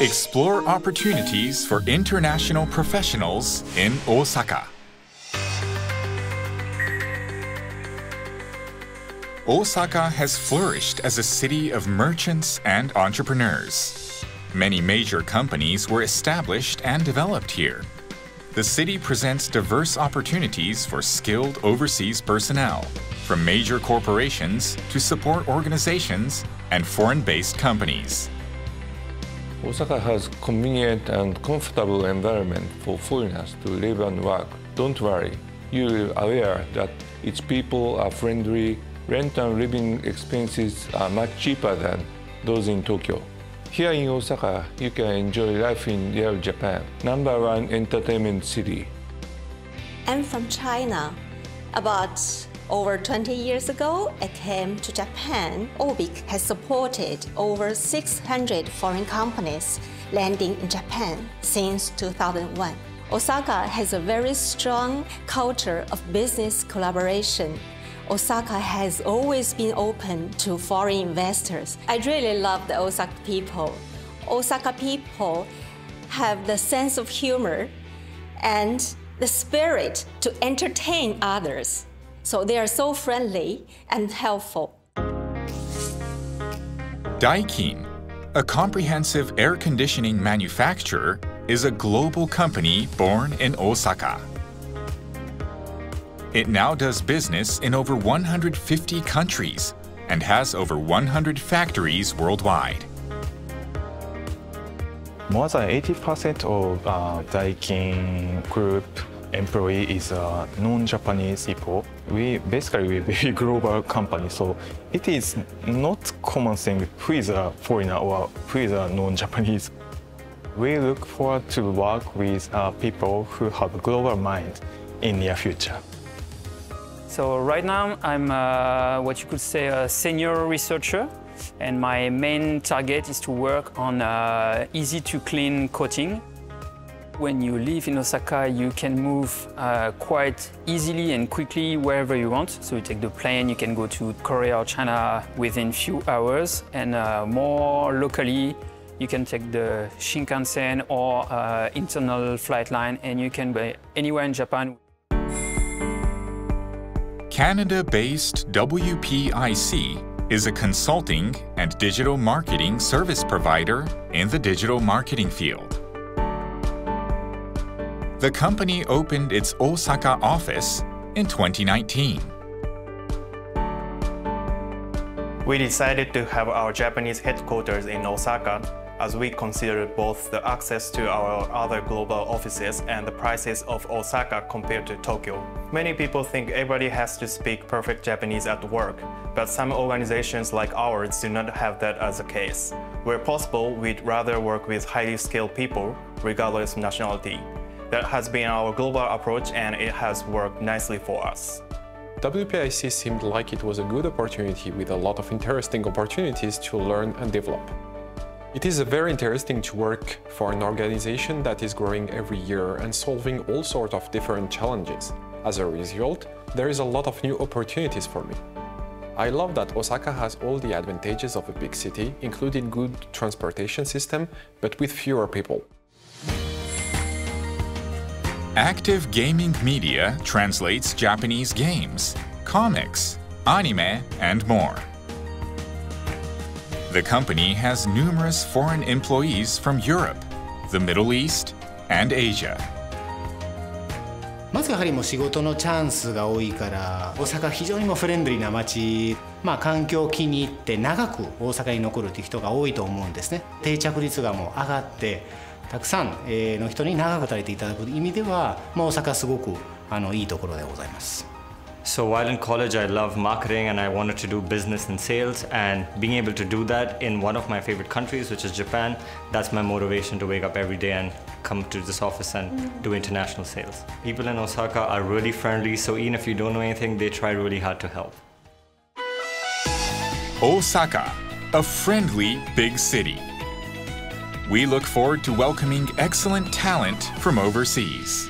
Explore opportunities for international professionals in Osaka. Osaka has flourished as a city of merchants and entrepreneurs. Many major companies were established and developed here. The city presents diverse opportunities for skilled overseas personnel, from major corporations to support organizations and foreign-based companies. Osaka has convenient and comfortable environment for foreigners to live and work. Don't worry, you are aware that its people are friendly, rent and living expenses are much cheaper than those in Tokyo. Here in Osaka, you can enjoy life in real Japan, number one entertainment city. I'm from China. About over 20 years ago, I came to Japan. OBIC has supported over 600 foreign companies landing in Japan since 2001. Osaka has a very strong culture of business collaboration. Osaka has always been open to foreign investors. I really love the Osaka people. Osaka people have the sense of humor and the spirit to entertain others. So they are so friendly and helpful. Daikin, a comprehensive air conditioning manufacturer, is a global company born in Osaka. It now does business in over 150 countries and has over 100 factories worldwide. More than 80% of uh, Daikin Group employee is a non-Japanese people. We basically we're very global company, so it is not common thing who is a foreigner or who is a non-Japanese. We look forward to work with uh, people who have a global mind in near future. So right now I'm uh, what you could say a senior researcher and my main target is to work on uh, easy to clean coating when you live in Osaka, you can move uh, quite easily and quickly wherever you want. So you take the plane, you can go to Korea or China within few hours. And uh, more locally, you can take the Shinkansen or uh, internal flight line and you can be anywhere in Japan. Canada-based WPIC is a consulting and digital marketing service provider in the digital marketing field the company opened its Osaka office in 2019. We decided to have our Japanese headquarters in Osaka as we considered both the access to our other global offices and the prices of Osaka compared to Tokyo. Many people think everybody has to speak perfect Japanese at work, but some organizations like ours do not have that as a case. Where possible, we'd rather work with highly skilled people, regardless of nationality. That has been our global approach and it has worked nicely for us. WPIC seemed like it was a good opportunity with a lot of interesting opportunities to learn and develop. It is very interesting to work for an organization that is growing every year and solving all sorts of different challenges. As a result, there is a lot of new opportunities for me. I love that Osaka has all the advantages of a big city, including good transportation system, but with fewer people. Active Gaming Media translates Japanese games, comics, anime, and more. The company has numerous foreign employees from Europe, the Middle East, and Asia. まずやはりもう仕事のチャンスが多いから大阪非常にもフレンドリーな街、まあ、環境を気に入って長く大阪に残るという人が多いと思うんですね定着率がもう上がって たくさんの人に長く働いていただく意味では、まあ、大阪すごくあのいいところでございます。So while in college, I loved marketing and I wanted to do business and sales. And being able to do that in one of my favorite countries, which is Japan, that's my motivation to wake up every day and come to this office and do international sales. People in Osaka are really friendly, so even if you don't know anything, they try really hard to help. Osaka, a friendly big city. We look forward to welcoming excellent talent from overseas.